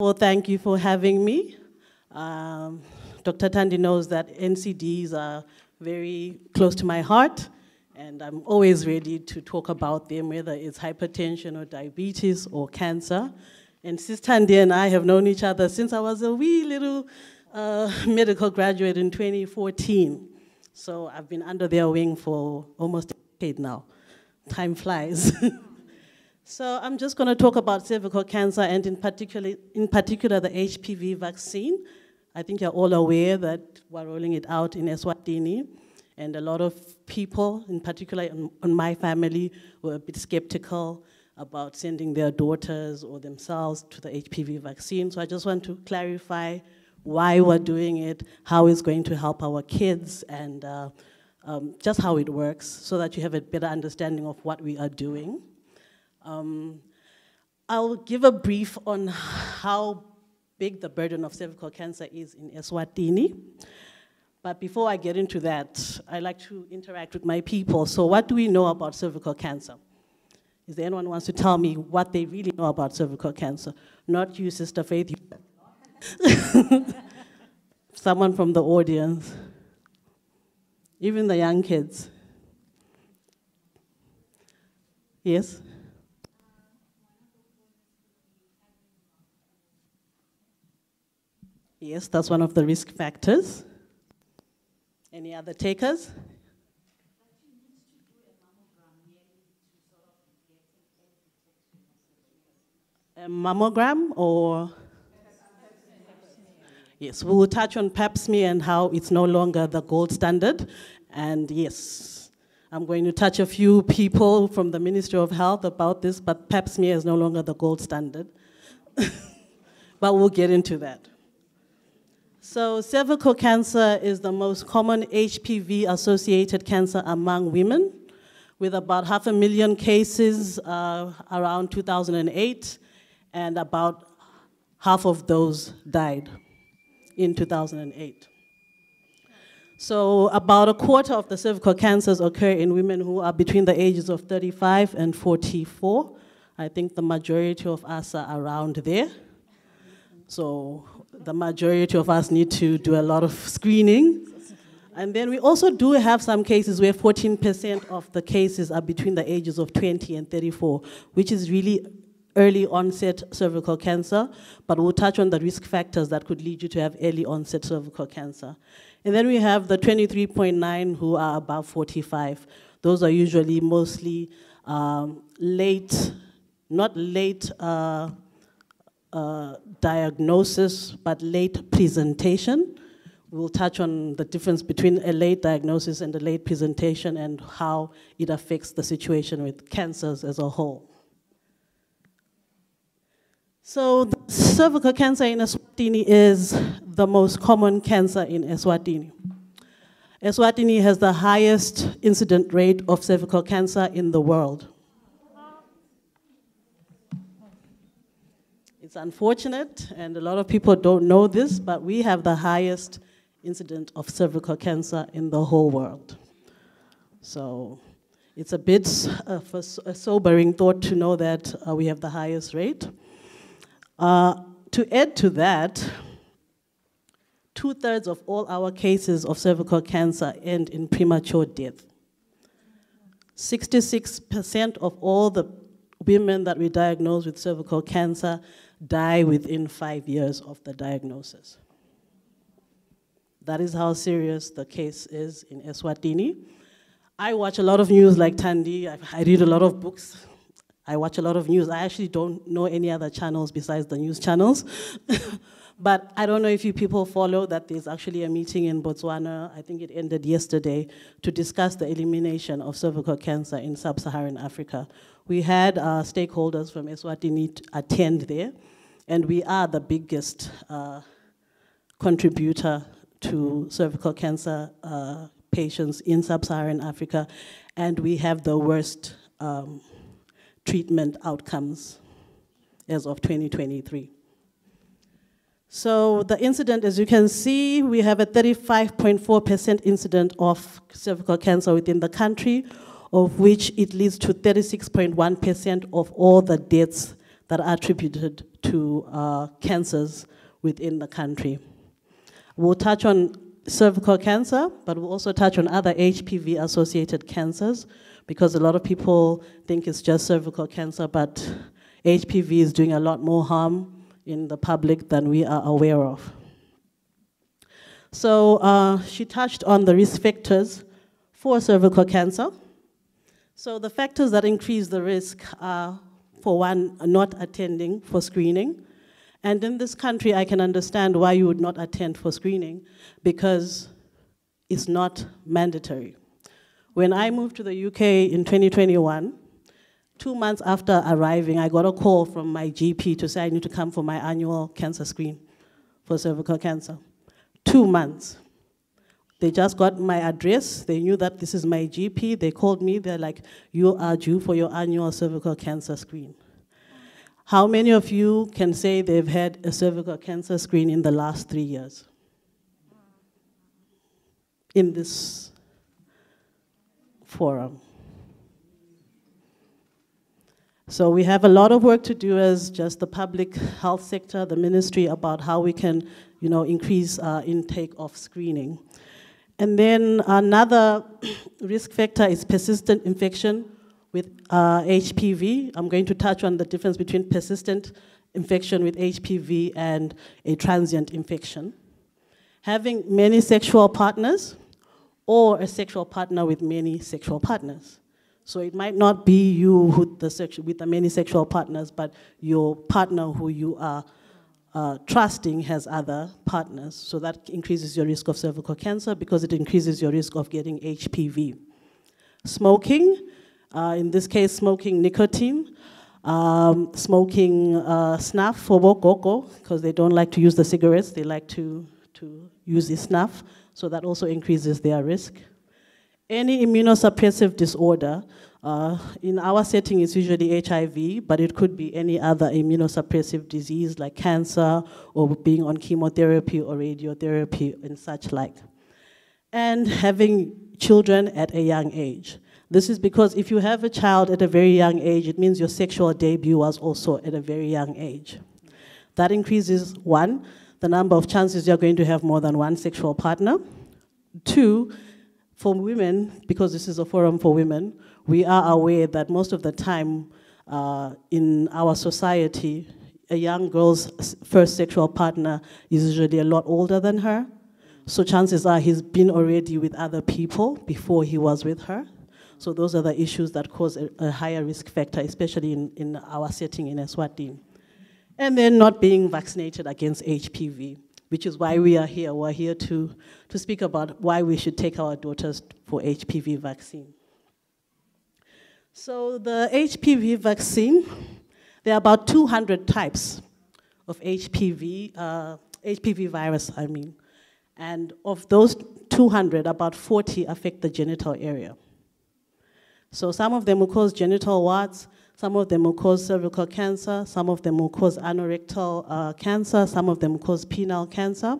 Well, thank you for having me. Um, Dr. Thandi knows that NCDs are very close to my heart, and I'm always ready to talk about them, whether it's hypertension or diabetes or cancer. And Sis Thandi and I have known each other since I was a wee little uh, medical graduate in 2014. So I've been under their wing for almost a decade now. Time flies. So I'm just going to talk about cervical cancer and in particular, in particular the HPV vaccine. I think you're all aware that we're rolling it out in Eswatini, and a lot of people, in particular in, in my family, were a bit skeptical about sending their daughters or themselves to the HPV vaccine. So I just want to clarify why we're doing it, how it's going to help our kids, and uh, um, just how it works so that you have a better understanding of what we are doing. Um, I'll give a brief on how big the burden of cervical cancer is in Eswatini. But before I get into that, I like to interact with my people. So what do we know about cervical cancer? Is there anyone who wants to tell me what they really know about cervical cancer? Not you, Sister Faith. Someone from the audience. Even the young kids. Yes? Yes, that's one of the risk factors. Any other takers? A mammogram or? Yes, we will touch on pap smear and how it's no longer the gold standard. And yes, I'm going to touch a few people from the Ministry of Health about this, but pap smear is no longer the gold standard. but we'll get into that. So cervical cancer is the most common HPV-associated cancer among women, with about half a million cases uh, around 2008, and about half of those died in 2008. So about a quarter of the cervical cancers occur in women who are between the ages of 35 and 44. I think the majority of us are around there. So the majority of us need to do a lot of screening. And then we also do have some cases where 14% of the cases are between the ages of 20 and 34, which is really early onset cervical cancer, but we'll touch on the risk factors that could lead you to have early onset cervical cancer. And then we have the 23.9 who are above 45. Those are usually mostly um, late, not late uh, diagnosis but late presentation. We'll touch on the difference between a late diagnosis and a late presentation and how it affects the situation with cancers as a whole. So cervical cancer in Eswatini is the most common cancer in Eswatini. Eswatini has the highest incident rate of cervical cancer in the world. It's unfortunate, and a lot of people don't know this, but we have the highest incident of cervical cancer in the whole world. So it's a bit of a, a sobering thought to know that uh, we have the highest rate. Uh, to add to that, two thirds of all our cases of cervical cancer end in premature death. 66% of all the women that we diagnose with cervical cancer die within five years of the diagnosis. That is how serious the case is in Eswatini. I watch a lot of news like Thandi, I, read a lot of books, I watch a lot of news. I actually don't know any other channels besides the news channels. but I don't know if you people follow that there's actually a meeting in Botswana, I think it ended yesterday, to discuss the elimination of cervical cancer in sub-Saharan Africa. We had uh, stakeholders from Eswatini attend there, and we are the biggest uh, contributor to cervical cancer uh, patients in sub-Saharan Africa, and we have the worst um, treatment outcomes as of 2023. So the incident, as you can see, we have a 35.4% incident of cervical cancer within the country, of which it leads to 36.1% of all the deaths that are attributed to uh, cancers within the country. We'll touch on cervical cancer, but we'll also touch on other HPV associated cancers because a lot of people think it's just cervical cancer, but HPV is doing a lot more harm in the public than we are aware of. So uh, she touched on the risk factors for cervical cancer. So the factors that increase the risk are, for one, not attending for screening. And in this country, I can understand why you would not attend for screening because it's not mandatory. When I moved to the UK in 2021, two months after arriving, I got a call from my GP to say I need to come for my annual cancer screen for cervical cancer. Two months. They just got my address. They knew that this is my GP. They called me. They're like, You are due for your annual cervical cancer screen. How many of you can say they've had a cervical cancer screen in the last three years? In this forum. So we have a lot of work to do as just the public health sector, the ministry, about how we can, you know, increase uh, intake of screening. And then another risk factor is persistent infection with uh, HPV. I'm going to touch on the difference between persistent infection with HPV and a transient infection. Having many sexual partners or a sexual partner with many sexual partners. So it might not be you with the, with the many sexual partners, but your partner who you are uh, trusting has other partners. So that increases your risk of cervical cancer because it increases your risk of getting HPV. Smoking, uh, in this case, smoking nicotine. Um, smoking uh, snuff for bogogo, because they don't like to use the cigarettes, they like to, to use the snuff, so that also increases their risk. Any immunosuppressive disorder, uh, in our setting, it's usually HIV, but it could be any other immunosuppressive disease like cancer or being on chemotherapy or radiotherapy and such like. And having children at a young age. This is because if you have a child at a very young age, it means your sexual debut was also at a very young age. That increases one, the number of chances you're going to have more than one sexual partner. Two, for women, because this is a forum for women, we are aware that most of the time uh, in our society, a young girl's first sexual partner is usually a lot older than her. So chances are he's been already with other people before he was with her. So those are the issues that cause a, a higher risk factor, especially in, in our setting in Eswatini. And then not being vaccinated against HPV, which is why we are here. We're here to, to speak about why we should take our daughters for HPV vaccine. So the HPV vaccine, there are about 200 types of HPV, uh, HPV virus, I mean. And of those 200, about 40 affect the genital area. So some of them will cause genital warts, some of them will cause cervical cancer, some of them will cause anorectal uh, cancer, some of them cause penile cancer.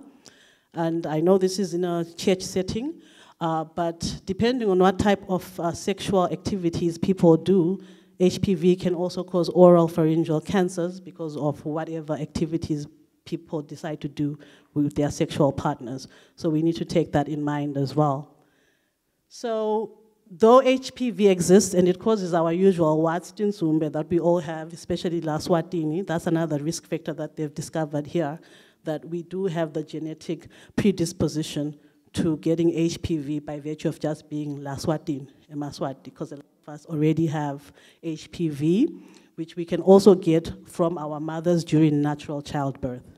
And I know this is in a church setting, uh, but depending on what type of uh, sexual activities people do, HPV can also cause oropharyngeal cancers because of whatever activities people decide to do with their sexual partners. So we need to take that in mind as well. So though HPV exists and it causes our usual Watstin that we all have, especially La Swatini, that's another risk factor that they've discovered here, that we do have the genetic predisposition to getting HPV by virtue of just being La Swatini, Maswati, because a lot of us already have HPV, which we can also get from our mothers during natural childbirth.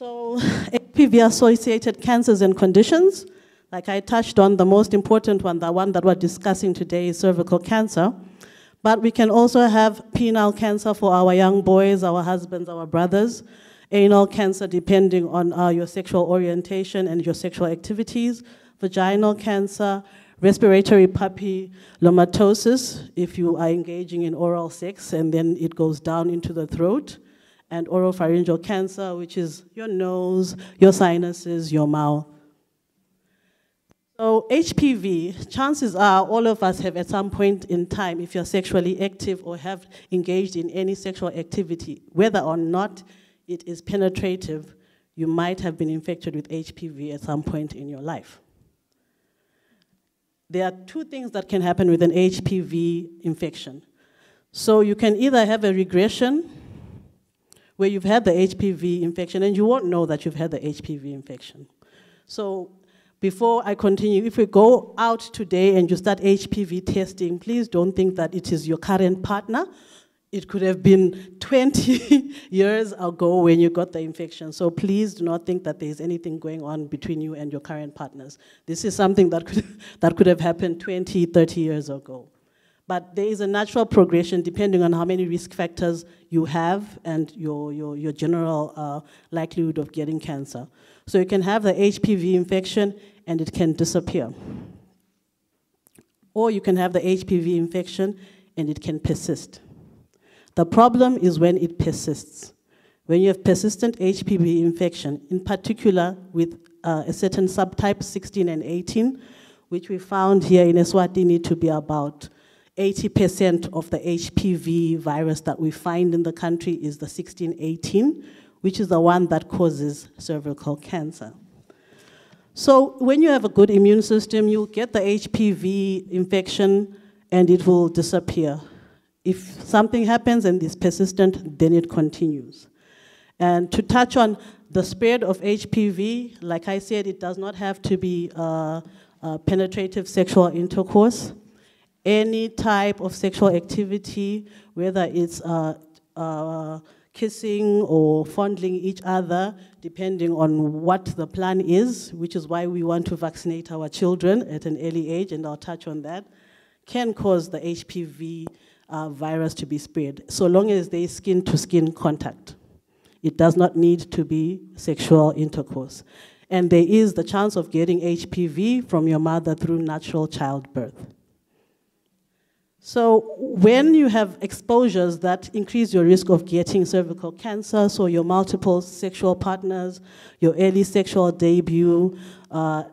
So HPV-associated cancers and conditions, like I touched on, the most important one, the one that we're discussing today is cervical cancer. But we can also have penile cancer for our young boys, our husbands, our brothers, anal cancer depending on uh, your sexual orientation and your sexual activities, vaginal cancer, respiratory papillomatosis if you are engaging in oral sex and then it goes down into the throat, and oropharyngeal cancer, which is your nose, your sinuses, your mouth. So HPV, chances are all of us have at some point in time, if you're sexually active or have engaged in any sexual activity, whether or not it is penetrative, you might have been infected with HPV at some point in your life. There are two things that can happen with an HPV infection. So you can either have a regression where you've had the HPV infection and you won't know that you've had the HPV infection. So before I continue, if we go out today and you start HPV testing, please don't think that it is your current partner. It could have been 20 years ago when you got the infection. So please do not think that there is anything going on between you and your current partners. This is something that could, that could have happened 20, 30 years ago. But there is a natural progression depending on how many risk factors you have and your, your, your general uh, likelihood of getting cancer. So you can have the HPV infection and it can disappear. Or you can have the HPV infection and it can persist. The problem is when it persists. When you have persistent HPV infection, in particular with uh, a certain subtype, 16 and 18, which we found here in Eswatini to be about 80% of the HPV virus that we find in the country is the 1618, which is the one that causes cervical cancer. So when you have a good immune system, you'll get the HPV infection and it will disappear. If something happens and is persistent, then it continues. And to touch on the spread of HPV, like I said, it does not have to be uh, uh, penetrative sexual intercourse. Any type of sexual activity, whether it's uh, uh kissing or fondling each other, depending on what the plan is, which is why we want to vaccinate our children at an early age, and I'll touch on that, can cause the HPV uh, virus to be spread, so long as there is skin to skin contact. It does not need to be sexual intercourse. And there is the chance of getting HPV from your mother through natural childbirth. So when you have exposures that increase your risk of getting cervical cancer, so your multiple sexual partners, your early sexual debut, uh,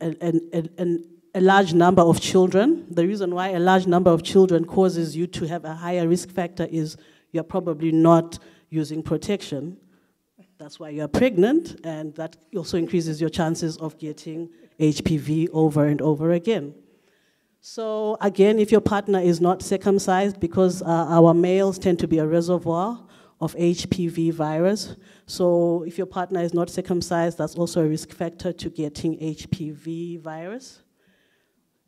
and, and, and a large number of children. The reason why a large number of children causes you to have a higher risk factor is you're probably not using protection. That's why you're pregnant, and that also increases your chances of getting HPV over and over again. So again, if your partner is not circumcised, because uh, our males tend to be a reservoir of HPV virus, so if your partner is not circumcised, that's also a risk factor to getting HPV virus.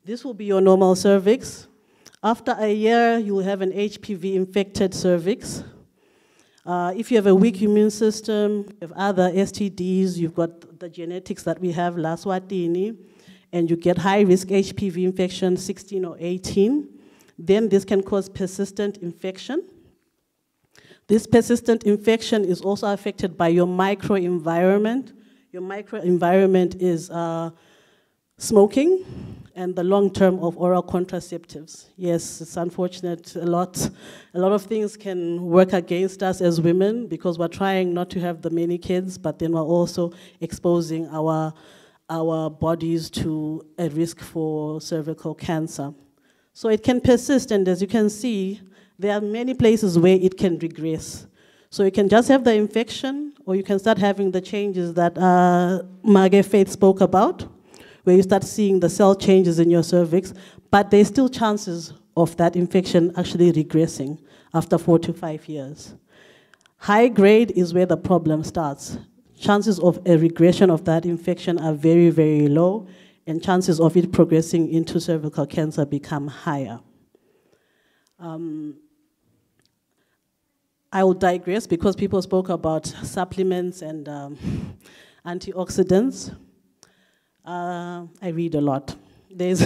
This will be your normal cervix. After a year, you will have an HPV infected cervix. Uh, if you have a weak immune system, you have other STDs, you've got the genetics that we have, La Swatini, and you get high risk HPV infection, 16 or 18, then this can cause persistent infection. This persistent infection is also affected by your microenvironment. Your microenvironment is uh, smoking, and the long term of oral contraceptives. Yes, it's unfortunate. A lot, a lot of things can work against us as women because we're trying not to have the many kids, but then we're also exposing our our bodies to a risk for cervical cancer. So it can persist, and as you can see, there are many places where it can regress. So you can just have the infection, or you can start having the changes that uh, Margaret Faith spoke about where you start seeing the cell changes in your cervix, but there's still chances of that infection actually regressing after four to five years. High grade is where the problem starts. Chances of a regression of that infection are very, very low, and chances of it progressing into cervical cancer become higher. Um, I will digress because people spoke about supplements and um, antioxidants. Uh, I read a lot. There's,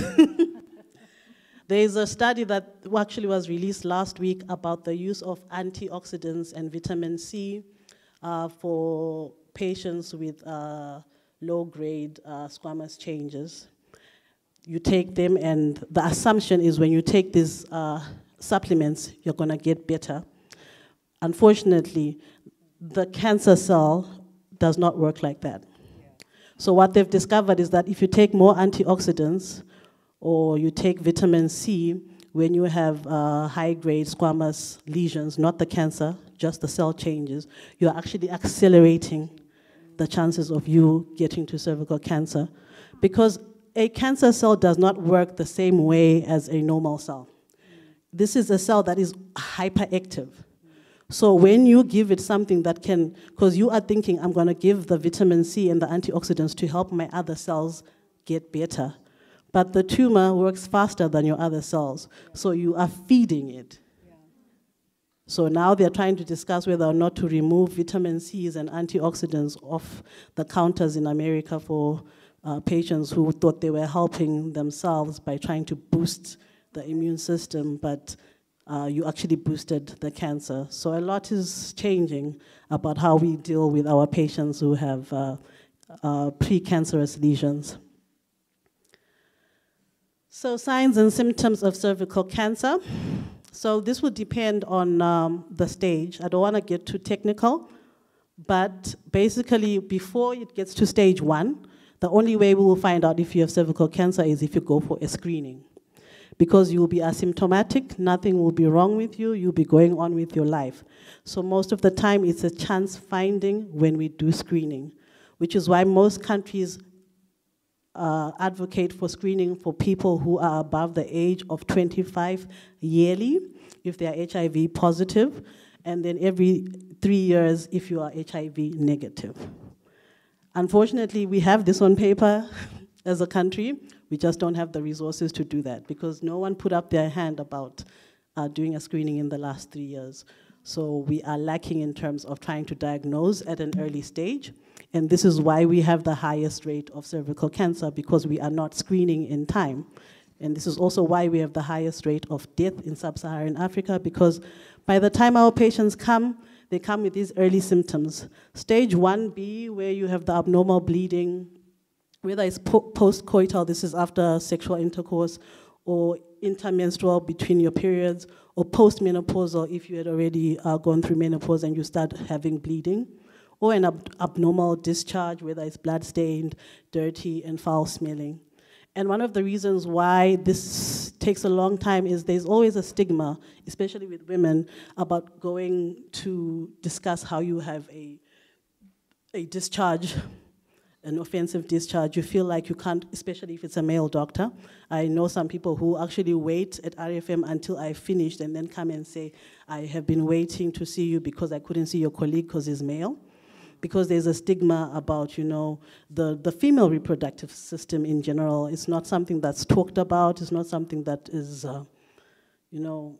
there's a study that actually was released last week about the use of antioxidants and vitamin C uh, for patients with uh, low-grade uh, squamous changes. You take them, and the assumption is when you take these uh, supplements, you're going to get better. Unfortunately, the cancer cell does not work like that. So what they've discovered is that if you take more antioxidants or you take vitamin C, when you have uh, high-grade squamous lesions, not the cancer, just the cell changes, you're actually accelerating the chances of you getting to cervical cancer. Because a cancer cell does not work the same way as a normal cell. This is a cell that is hyperactive. So when you give it something that can, because you are thinking, I'm going to give the vitamin C and the antioxidants to help my other cells get better. But the tumor works faster than your other cells. So you are feeding it. So now they're trying to discuss whether or not to remove vitamin C's and antioxidants off the counters in America for uh, patients who thought they were helping themselves by trying to boost the immune system, but uh, you actually boosted the cancer. So a lot is changing about how we deal with our patients who have uh, uh precancerous lesions. So signs and symptoms of cervical cancer. So this would depend on um, the stage. I don't want to get too technical, but basically before it gets to stage one, the only way we will find out if you have cervical cancer is if you go for a screening. Because you will be asymptomatic, nothing will be wrong with you, you'll be going on with your life. So most of the time it's a chance finding when we do screening, which is why most countries uh, advocate for screening for people who are above the age of 25 yearly if they are HIV positive, and then every three years if you are HIV negative. Unfortunately, we have this on paper as a country. We just don't have the resources to do that because no one put up their hand about uh, doing a screening in the last three years. So we are lacking in terms of trying to diagnose at an early stage. And this is why we have the highest rate of cervical cancer because we are not screening in time. And this is also why we have the highest rate of death in sub-Saharan Africa because by the time our patients come, they come with these early symptoms. Stage 1B, where you have the abnormal bleeding, whether it's po post-coital, this is after sexual intercourse, or intermenstrual between your periods, or post-menopausal if you had already uh, gone through menopause and you start having bleeding or an ab abnormal discharge, whether it's blood-stained, dirty, and foul-smelling. And one of the reasons why this takes a long time is there's always a stigma, especially with women, about going to discuss how you have a, a discharge, an offensive discharge. You feel like you can't, especially if it's a male doctor. I know some people who actually wait at RFM until I finished and then come and say, I have been waiting to see you because I couldn't see your colleague because he's male because there's a stigma about, you know, the, the female reproductive system in general. It's not something that's talked about. It's not something that is, uh, you know,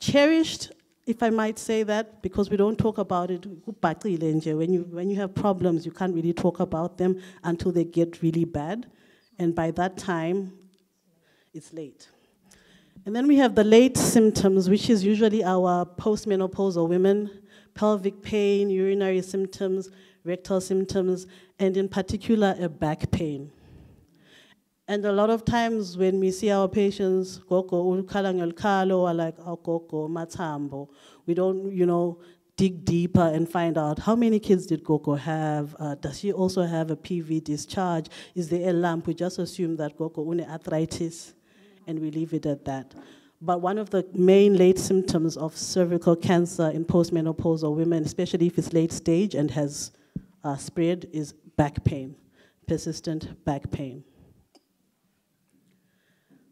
cherished, if I might say that, because we don't talk about it. When you, when you have problems, you can't really talk about them until they get really bad. And by that time, it's late. And then we have the late symptoms, which is usually our postmenopausal women pelvic pain, urinary symptoms, rectal symptoms, and in particular, a back pain. And a lot of times when we see our patients, Gogo, Ulkalangel or like oh, Gogo, Matambo, we don't, you know, dig deeper and find out how many kids did Gogo have? Uh, does she also have a PV discharge? Is there a lump? We just assume that Gogo une arthritis, and we leave it at that. But one of the main late symptoms of cervical cancer in postmenopausal women, especially if it's late stage and has uh, spread, is back pain, persistent back pain.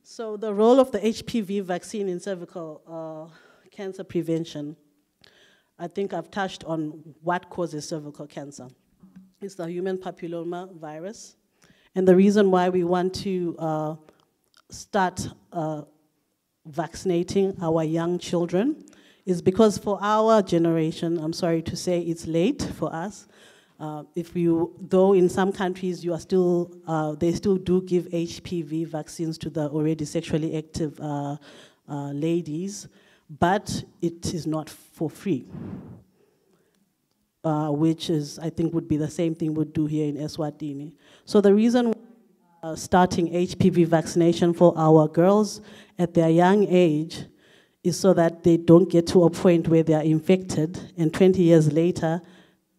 So the role of the HPV vaccine in cervical uh, cancer prevention, I think I've touched on what causes cervical cancer. It's the human papilloma virus. And the reason why we want to uh, start uh, vaccinating our young children is because for our generation, I'm sorry to say it's late for us. Uh, if you, though in some countries you are still, uh, they still do give HPV vaccines to the already sexually active uh, uh, ladies, but it is not for free. Uh, which is, I think, would be the same thing we'd do here in Eswatini. So the reason uh, starting HPV vaccination for our girls at their young age is so that they don't get to a point where they are infected and 20 years later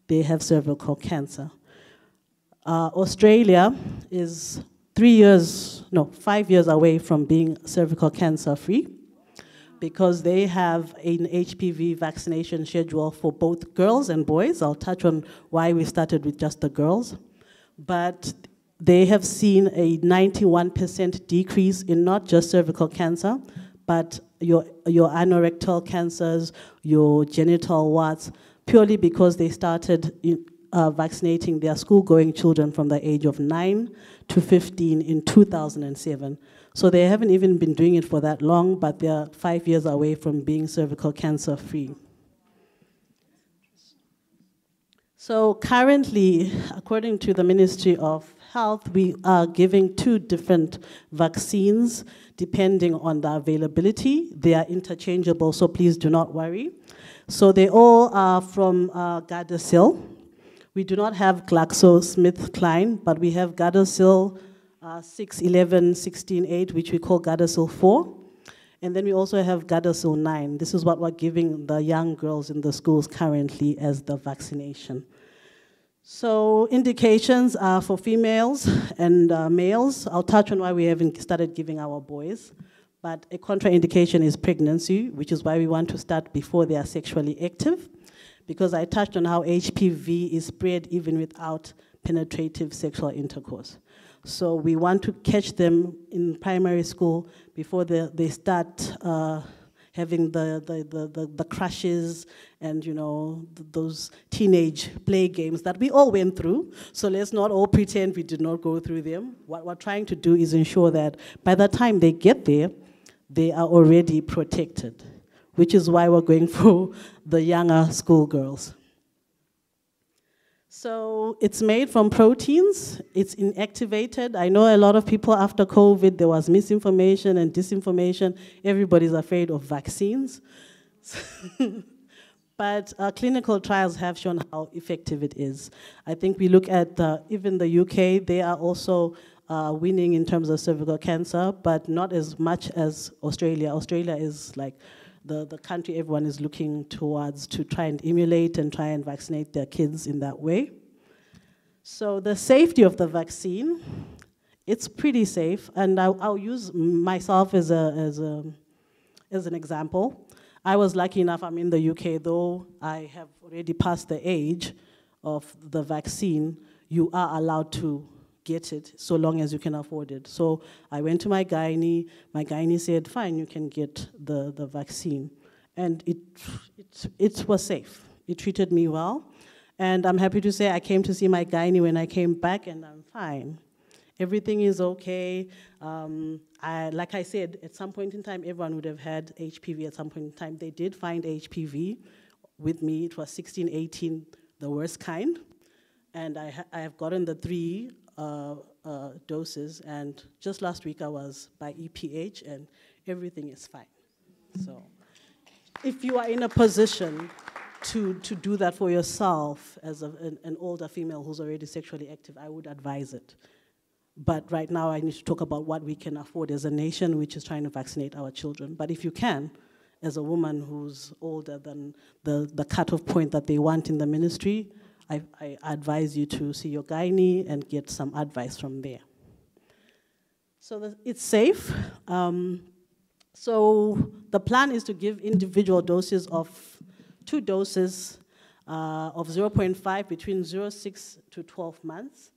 they have cervical cancer. Uh, Australia is three years, no, five years away from being cervical cancer free because they have an HPV vaccination schedule for both girls and boys. I'll touch on why we started with just the girls. But they have seen a 91% decrease in not just cervical cancer, but your, your anorectal cancers, your genital warts, purely because they started uh, vaccinating their school-going children from the age of 9 to 15 in 2007. So they haven't even been doing it for that long, but they're five years away from being cervical cancer free. So currently, according to the Ministry of Health, we are giving two different vaccines depending on the availability. They are interchangeable, so please do not worry. So they all are from uh, Gardasil. We do not have GlaxoSmithKline, but we have Gardasil uh, 611, 16, 8, which we call Gardasil 4. And then we also have Gardasil 9. This is what we're giving the young girls in the schools currently as the vaccination. So indications are for females and uh, males. I'll touch on why we haven't started giving our boys. But a contraindication is pregnancy, which is why we want to start before they are sexually active. Because I touched on how HPV is spread even without penetrative sexual intercourse. So we want to catch them in primary school before they, they start uh, having the, the, the, the, the crushes and, you know, th those teenage play games that we all went through. So let's not all pretend we did not go through them. What we're trying to do is ensure that by the time they get there, they are already protected, which is why we're going for the younger schoolgirls. So it's made from proteins, it's inactivated. I know a lot of people after COVID, there was misinformation and disinformation. Everybody's afraid of vaccines. but uh, clinical trials have shown how effective it is. I think we look at uh, even the UK, they are also uh, winning in terms of cervical cancer, but not as much as Australia. Australia is like the, the country everyone is looking towards to try and emulate and try and vaccinate their kids in that way. So the safety of the vaccine, it's pretty safe, and I'll, I'll use myself as, a, as, a, as an example. I was lucky enough, I'm in the UK, though I have already passed the age of the vaccine, you are allowed to get it so long as you can afford it. So I went to my gynae. My gynae said, fine, you can get the, the vaccine. And it, it, it was safe. It treated me well. And I'm happy to say I came to see my gynae when I came back, and I'm fine. Everything is okay. Um, I, like I said, at some point in time, everyone would have had HPV at some point in time. They did find HPV with me. It was 16, 18, the worst kind. And I, ha I have gotten the three uh, uh, doses. And just last week I was by EPH and everything is fine. So if you are in a position to, to do that for yourself as a, an, an older female who's already sexually active, I would advise it. But right now I need to talk about what we can afford as a nation which is trying to vaccinate our children. But if you can, as a woman who's older than the, the cutoff point that they want in the ministry, I, I advise you to see your gynae and get some advice from there. So the, it's safe. Um, so the plan is to give individual doses of two doses uh, of 0.5 between 0.6 to 12 months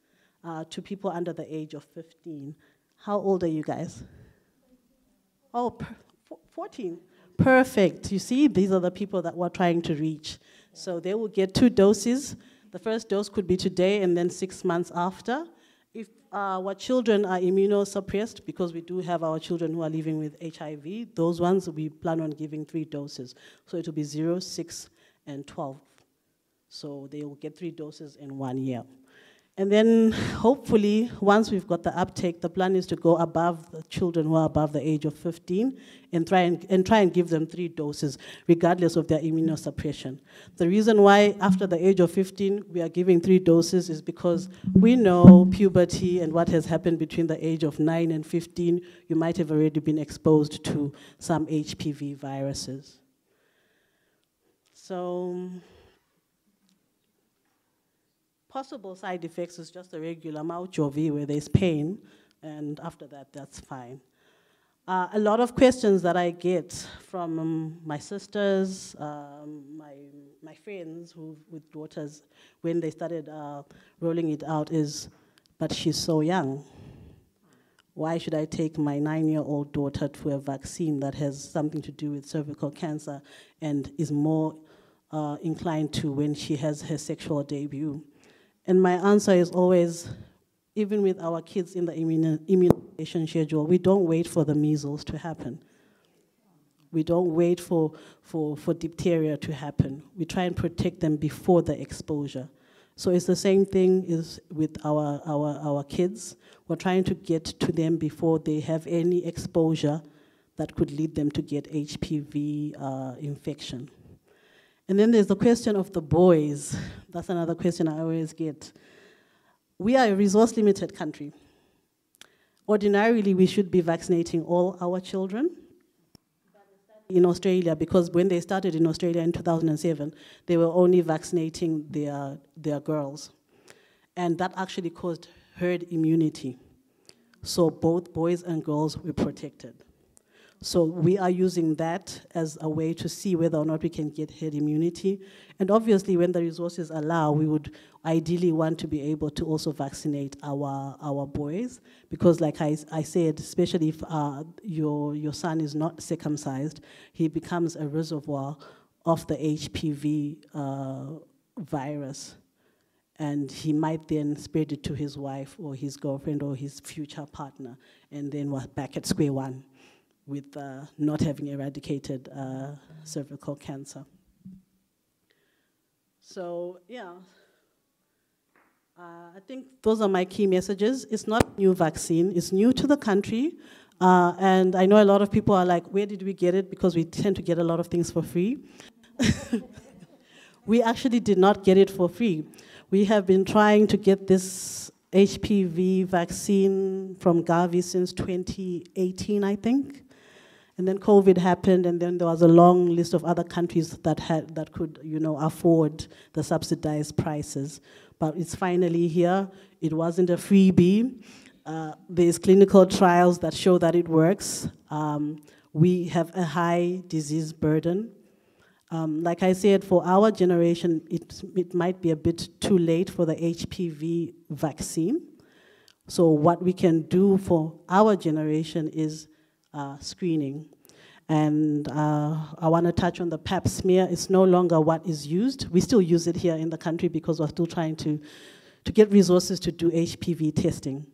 uh, to people under the age of 15. How old are you guys? Oh, 14. Perfect. You see, these are the people that we're trying to reach. So they will get two doses the first dose could be today and then six months after. If uh, our children are immunosuppressed, because we do have our children who are living with HIV, those ones we plan on giving three doses. So it will be 0, 6, and 12. So they will get three doses in one year. And then hopefully, once we've got the uptake, the plan is to go above the children who are above the age of 15 and try and, and try and give them three doses, regardless of their immunosuppression. The reason why after the age of 15 we are giving three doses is because we know puberty and what has happened between the age of 9 and 15, you might have already been exposed to some HPV viruses. So Possible side effects is just a regular mouth jovi where there's pain, and after that, that's fine. Uh, a lot of questions that I get from um, my sisters, um, my, my friends who, with daughters, when they started uh, rolling it out is, but she's so young. Why should I take my nine-year-old daughter to a vaccine that has something to do with cervical cancer and is more uh, inclined to when she has her sexual debut? And my answer is always, even with our kids in the immunization schedule, we don't wait for the measles to happen. We don't wait for, for, for diphtheria to happen. We try and protect them before the exposure. So it's the same thing is with our, our, our kids. We're trying to get to them before they have any exposure that could lead them to get HPV uh, infection. And then there's the question of the boys. That's another question I always get. We are a resource limited country. Ordinarily, we should be vaccinating all our children. In Australia, because when they started in Australia in 2007, they were only vaccinating their, their girls. And that actually caused herd immunity. So both boys and girls were protected. So we are using that as a way to see whether or not we can get herd immunity. And obviously, when the resources allow, we would ideally want to be able to also vaccinate our, our boys. Because like I, I said, especially if uh, your, your son is not circumcised, he becomes a reservoir of the HPV uh, virus. And he might then spread it to his wife or his girlfriend or his future partner. And then we're back at square one with uh, not having eradicated uh, cervical cancer. So, yeah. Uh, I think those are my key messages. It's not new vaccine, it's new to the country. Uh, and I know a lot of people are like, where did we get it? Because we tend to get a lot of things for free. we actually did not get it for free. We have been trying to get this HPV vaccine from Gavi since 2018, I think. And then COVID happened, and then there was a long list of other countries that had that could, you know, afford the subsidized prices. But it's finally here. It wasn't a freebie. Uh, there's clinical trials that show that it works. Um, we have a high disease burden. Um, like I said, for our generation, it, it might be a bit too late for the HPV vaccine. So what we can do for our generation is uh, screening. And uh, I want to touch on the pap smear. It's no longer what is used. We still use it here in the country because we're still trying to, to get resources to do HPV testing.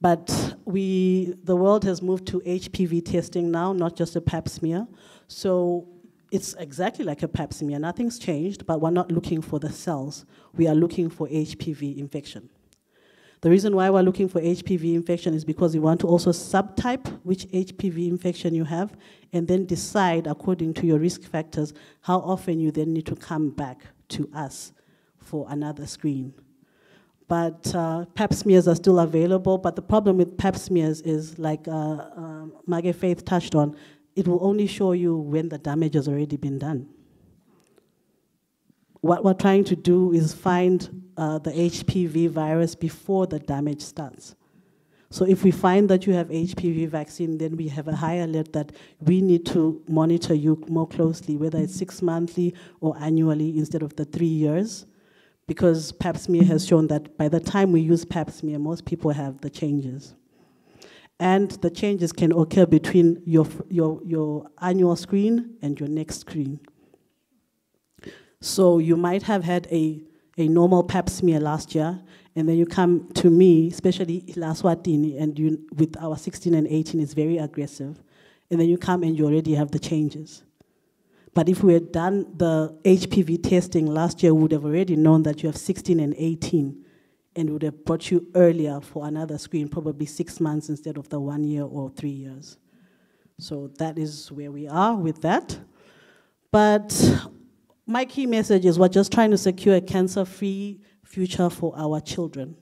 But we, the world has moved to HPV testing now, not just a pap smear. So it's exactly like a pap smear. Nothing's changed, but we're not looking for the cells. We are looking for HPV infection. The reason why we're looking for HPV infection is because we want to also subtype which HPV infection you have and then decide according to your risk factors how often you then need to come back to us for another screen. But uh, pap smears are still available, but the problem with pap smears is, like uh, uh, Faith touched on, it will only show you when the damage has already been done what we're trying to do is find uh, the HPV virus before the damage starts. So if we find that you have HPV vaccine, then we have a high alert that we need to monitor you more closely, whether it's six monthly or annually instead of the three years, because pap smear has shown that by the time we use pap smear, most people have the changes. And the changes can occur between your, your, your annual screen and your next screen. So you might have had a, a normal pap smear last year, and then you come to me, especially Laswatini, and you, with our 16 and 18 is very aggressive, and then you come and you already have the changes. But if we had done the HPV testing last year, we would have already known that you have 16 and 18, and would have brought you earlier for another screen, probably six months instead of the one year or three years. So that is where we are with that. But my key message is we're just trying to secure a cancer free future for our children.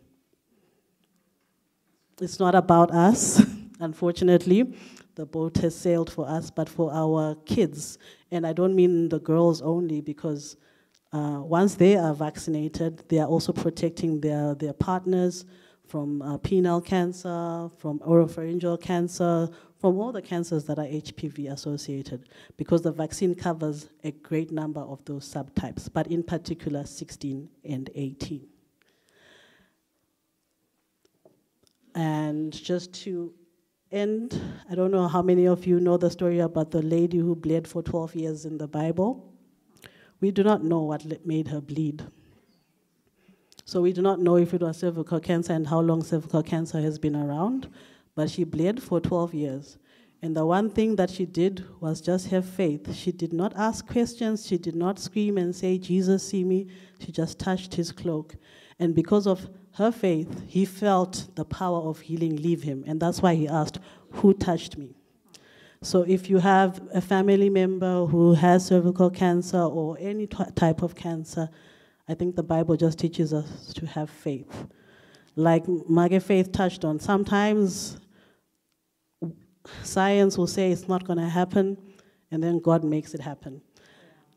It's not about us, unfortunately. The boat has sailed for us, but for our kids. And I don't mean the girls only, because uh, once they are vaccinated, they are also protecting their, their partners from uh, penile cancer, from oropharyngeal cancer, from all the cancers that are HPV associated, because the vaccine covers a great number of those subtypes, but in particular 16 and 18. And just to end, I don't know how many of you know the story about the lady who bled for 12 years in the Bible. We do not know what made her bleed. So we do not know if it was cervical cancer and how long cervical cancer has been around, but she bled for 12 years. And the one thing that she did was just have faith. She did not ask questions. She did not scream and say, Jesus, see me. She just touched his cloak. And because of her faith, he felt the power of healing leave him. And that's why he asked, Who touched me? So if you have a family member who has cervical cancer or any type of cancer, I think the Bible just teaches us to have faith. Like Mage Faith touched on, sometimes science will say it's not going to happen, and then God makes it happen.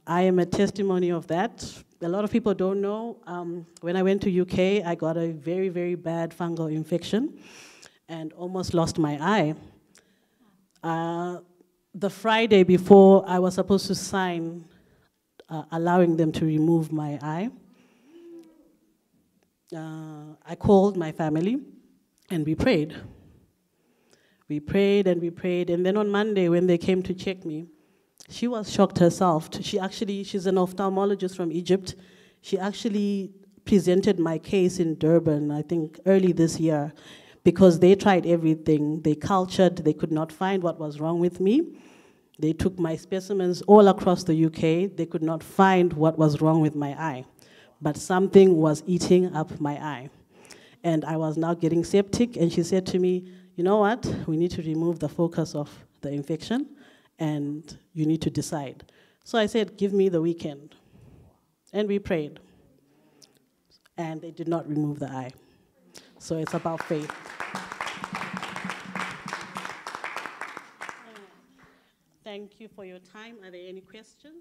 I am a testimony of that. A lot of people don't know. Um, when I went to UK, I got a very, very bad fungal infection and almost lost my eye. Uh, the Friday before I was supposed to sign uh, allowing them to remove my eye, uh, I called my family and we prayed. We prayed and we prayed, and then on Monday when they came to check me, she was shocked herself. She actually, she's an ophthalmologist from Egypt. She actually presented my case in Durban, I think early this year, because they tried everything. They cultured, they could not find what was wrong with me. They took my specimens all across the UK. They could not find what was wrong with my eye. But something was eating up my eye. And I was now getting septic, and she said to me, You know what? We need to remove the focus of the infection, and you need to decide. So I said, Give me the weekend. And we prayed. And they did not remove the eye. So it's about faith. Thank you for your time. Are there any questions?